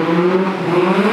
Mm-hmm.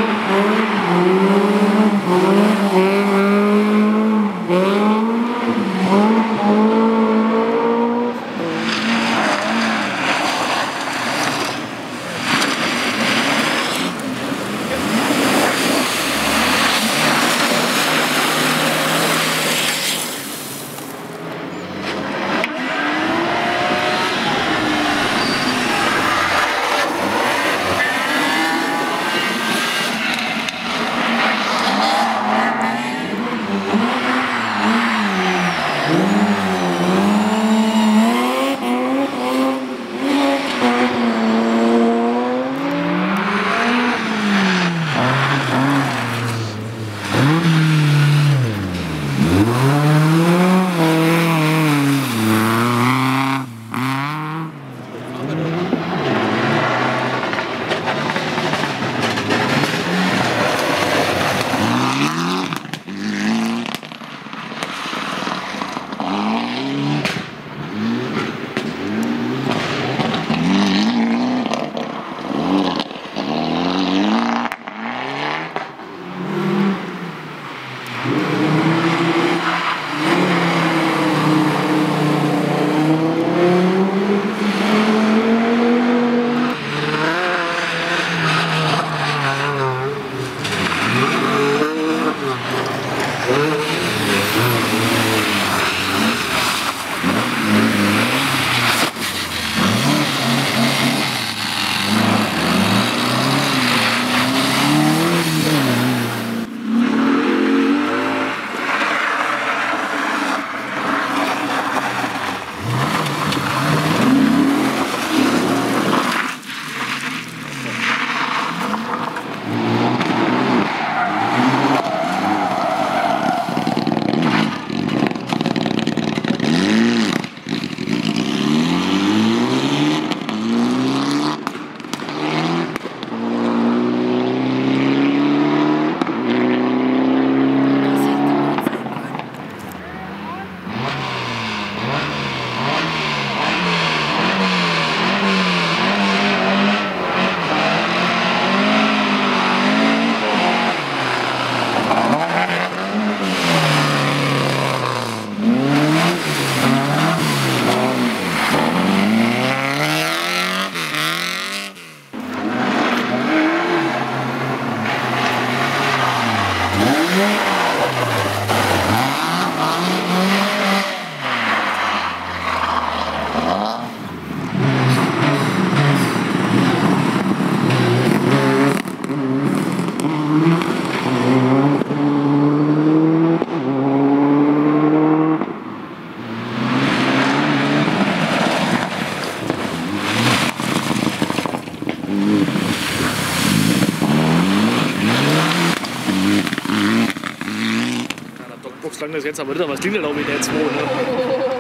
Lang das jetzt aber nicht, aber es klingt halt auch wie der 2. Ne?